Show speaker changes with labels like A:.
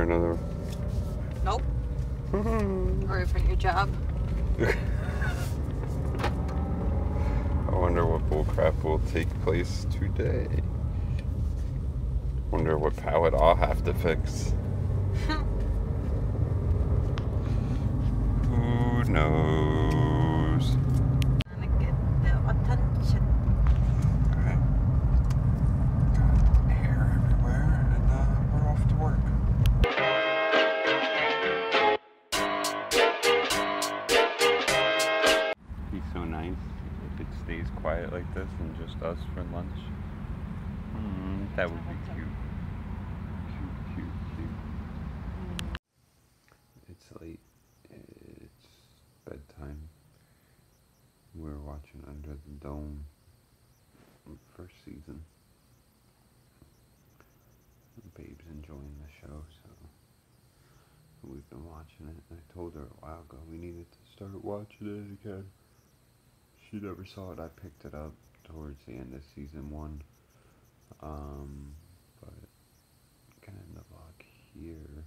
A: another
B: Nope. Or for your job.
A: I wonder what bullcrap will take place today. Wonder what pallet I'll have to fix. Who knows? Nice. If it stays quiet like this and just us for lunch, mm, that would be cute. Cute, cute, cute. It's late. It's bedtime. We're watching Under the Dome first season. Babe's enjoying the show, so we've been watching it. I told her a while ago we needed to start watching it again. She never saw it. I picked it up towards the end of season one. Um, but end the vlog